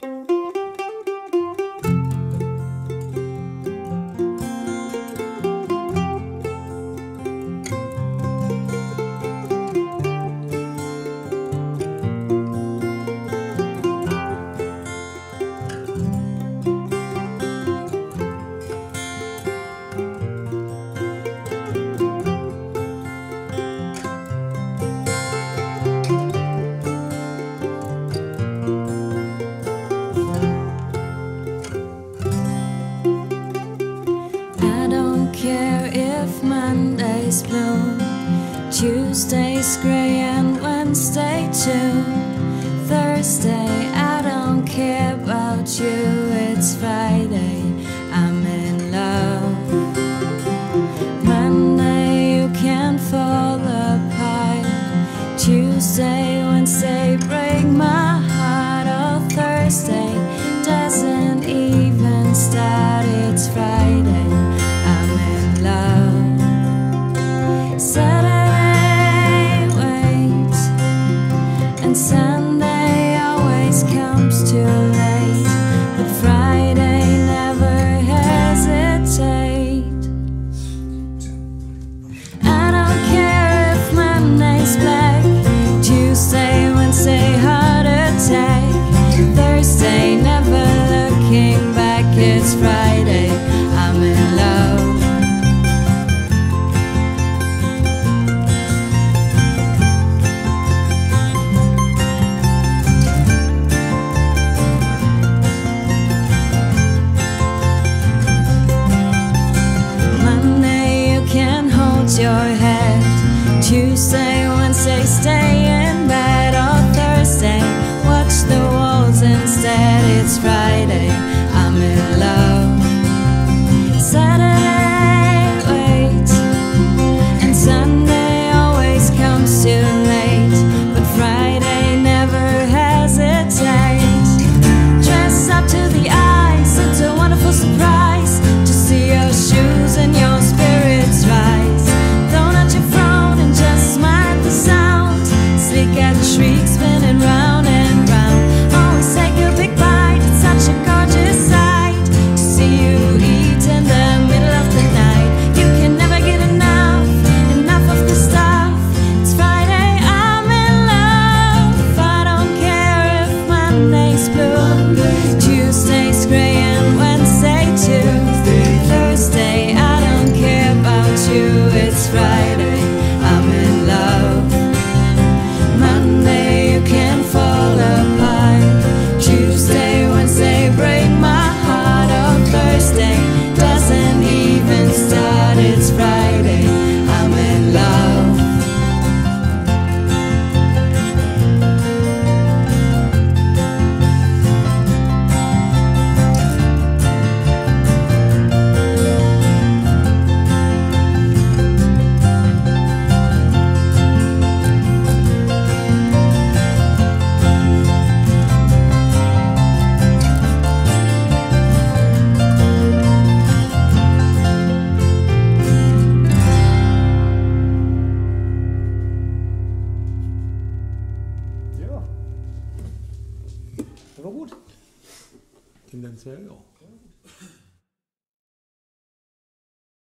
I Tuesday's gray, and Wednesday too. Thursday, I don't care about you, it's Friday, I'm in love. Monday, you can't fall apart. Tuesday, Wednesday, break my heart. Oh, Thursday It's Friday, I'm in love. Monday you can hold your head. Tuesday, Wednesday, stay in bed. Or Thursday, watch the walls instead. It's Friday, Friday, I'm in love. Monday, you can fall apart. Tuesday, Wednesday, break my heart. On Thursday, doesn't even start. It's Friday, Var gut. Tendenziell ja.